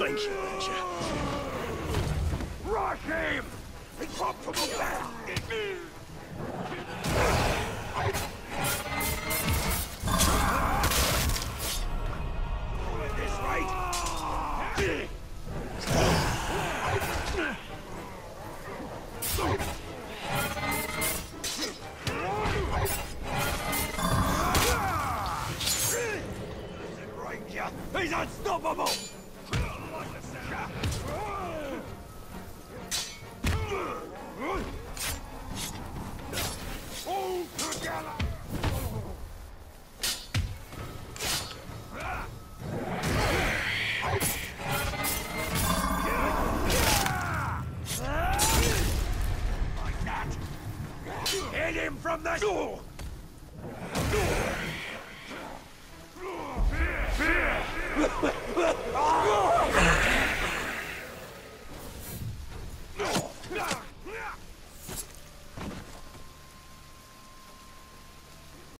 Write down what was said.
Thank you, Ranger. Rush him! Popped from the back! This right! Ranger! He's unstoppable! All together! Hit him from the door! 喂喂。